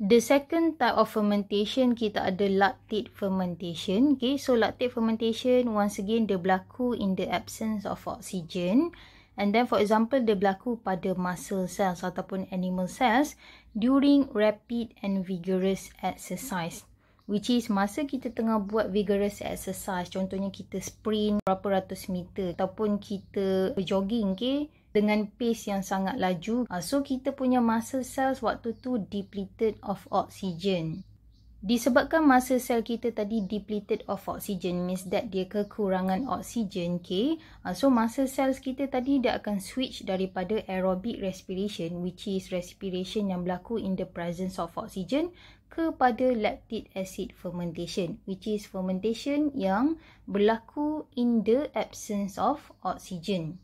The second type of fermentation kita ada lactate fermentation. Okay, so lactate fermentation once again dia berlaku in the absence of oxygen. And then for example dia berlaku pada muscle cells ataupun animal cells during rapid and vigorous exercise. Which is masa kita tengah buat vigorous exercise. Contohnya kita sprint berapa ratus meter ataupun kita jogging. Okay dengan pace yang sangat laju. Uh, so kita punya muscle cells waktu tu depleted of oxygen. Disebabkan masa sel kita tadi depleted of oxygen means that dia kekurangan oksigen, okay? Uh, so masa cells kita tadi dia akan switch daripada aerobic respiration which is respiration yang berlaku in the presence of oxygen kepada lactic acid fermentation which is fermentation yang berlaku in the absence of oxygen.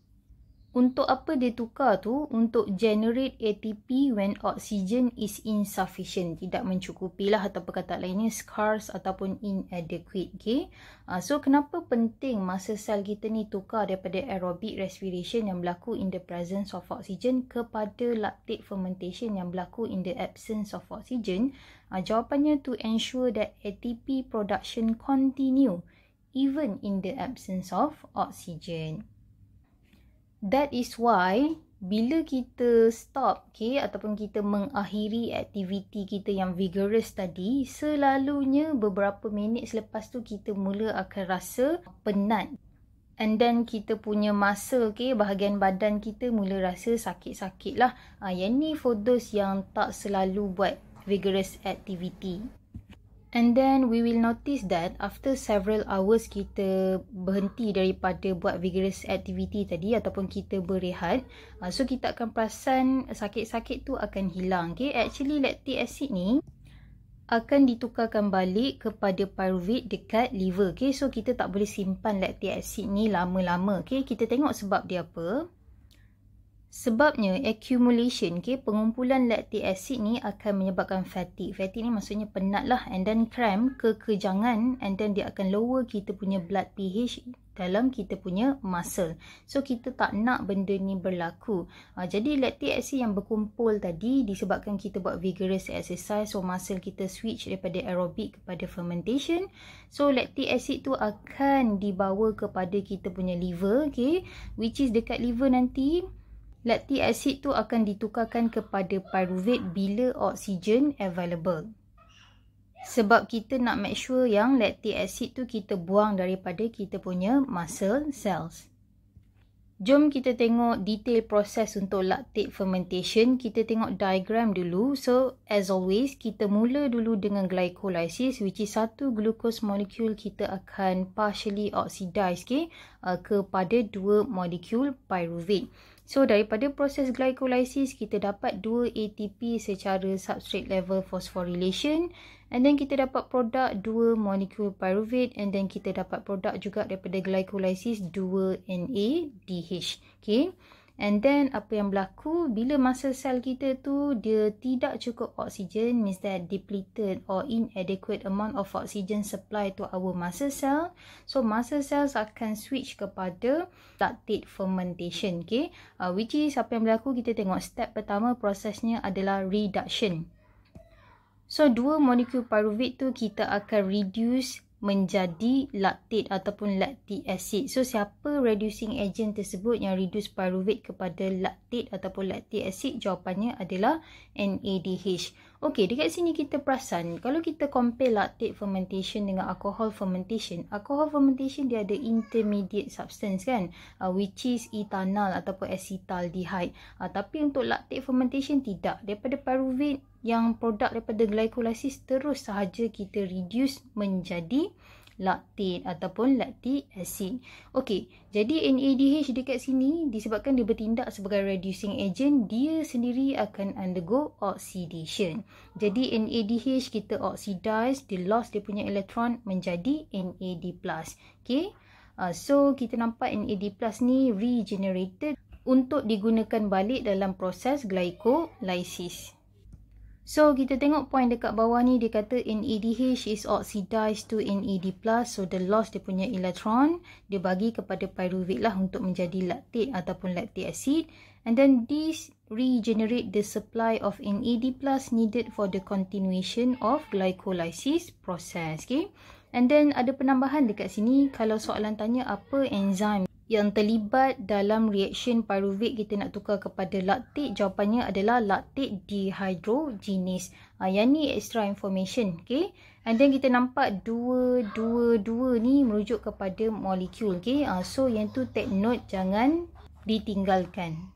Untuk apa dia tukar tu? Untuk generate ATP when oxygen is insufficient. Tidak mencukupi lah atau kata lainnya scarce ataupun inadequate. Okay? Uh, so kenapa penting masa sel kita ni tukar daripada aerobic respiration yang berlaku in the presence of oxygen kepada lactate fermentation yang berlaku in the absence of oxygen? Uh, jawapannya to ensure that ATP production continue even in the absence of oxygen. That is why bila kita stop okay, ataupun kita mengakhiri aktiviti kita yang vigorous tadi, selalunya beberapa minit selepas tu kita mula akan rasa penat. And then kita punya masa, okay, bahagian badan kita mula rasa sakit-sakit lah. Ha, yang ni for those yang tak selalu buat vigorous activity. And then we will notice that after several hours kita berhenti daripada buat vigorous activity tadi ataupun kita berehat, uh, so kita akan perasan sakit-sakit tu akan hilang. Okay, actually lactic acid ni akan ditukarkan balik kepada pyruvate dekat liver. Okay, so kita tak boleh simpan lactic acid ni lama-lama. Okay, kita tengok sebab dia apa. Sebabnya accumulation, okay, pengumpulan lactic acid ni akan menyebabkan fatigue. Fatigue ni maksudnya penat lah and then cramp, kekejangan and then dia akan lower kita punya blood pH dalam kita punya muscle. So kita tak nak benda ni berlaku. Uh, jadi lactic acid yang berkumpul tadi disebabkan kita buat vigorous exercise so muscle kita switch daripada aerobic kepada fermentation. So lactic acid tu akan dibawa kepada kita punya liver, okay, which is dekat liver nanti lactic acid tu akan ditukarkan kepada pyruvate bila oksigen available. Sebab kita nak make sure yang lactic acid tu kita buang daripada kita punya muscle cells. Jom kita tengok detail proses untuk lactate fermentation. Kita tengok diagram dulu. So, as always, kita mula dulu dengan glycolysis which is satu glucose molecule kita akan partially oxidize okay, uh, kepada dua molekul pyruvate. So daripada proses glycolysis kita dapat dua ATP secara substrate level phosphorylation and then kita dapat produk dua molekul pyruvate and then kita dapat produk juga daripada glycolysis dua NADH. Okay. And then apa yang berlaku bila masa sel kita tu dia tidak cukup oksigen means that depleted or inadequate amount of oxygen supply to our muscle cell. So muscle cells akan switch kepada lactate fermentation. Okay. Uh, which is apa yang berlaku kita tengok step pertama prosesnya adalah reduction. So dua molekul pyruvate tu kita akan reduce menjadi lactate ataupun lactic acid. So siapa reducing agent tersebut yang reduce pyruvate kepada lactate ataupun lactic acid? Jawapannya adalah NADH. Okey, dekat sini kita perasan kalau kita compare lactate fermentation dengan alcohol fermentation, alcohol fermentation dia ada intermediate substance kan, uh, which is ethanol ataupun acetaldehyde. Uh, tapi untuk lactate fermentation tidak. Daripada pyruvate yang produk daripada glycolysis terus sahaja kita reduce menjadi lactate ataupun lactic acid. Okey, jadi NADH dekat sini disebabkan dia bertindak sebagai reducing agent, dia sendiri akan undergo oxidation. Jadi NADH kita oxidize, dia lost dia punya elektron menjadi NAD+. Okey. Uh, so kita nampak NAD+ ni regenerated untuk digunakan balik dalam proses glycolysis. So kita tengok point dekat bawah ni dia kata NADH is oxidized to NAD+. So the loss dia punya elektron dia bagi kepada pyruvate lah untuk menjadi lactate ataupun lactic acid. And then this regenerate the supply of NAD+ needed for the continuation of glycolysis process. Okay. And then ada penambahan dekat sini kalau soalan tanya apa enzim yang terlibat dalam reaction pyruvate kita nak tukar kepada lactate. Jawapannya adalah lactate dehydrogenase. Ha, yang ni extra information okay? And then kita nampak dua dua dua ni merujuk kepada molekul okay? Ha, so yang tu take note jangan ditinggalkan